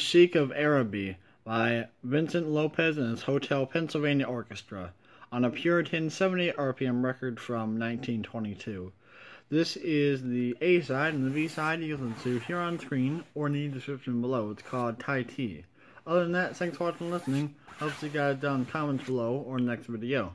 Sheik of Araby by Vincent Lopez and his Hotel Pennsylvania Orchestra on a Puritan 78 RPM record from 1922. This is the A side, and the B side you can see here on screen or in the description below. It's called Tai Tea. Other than that, thanks for watching and listening. Hope to see you guys down in the comments below or in the next video.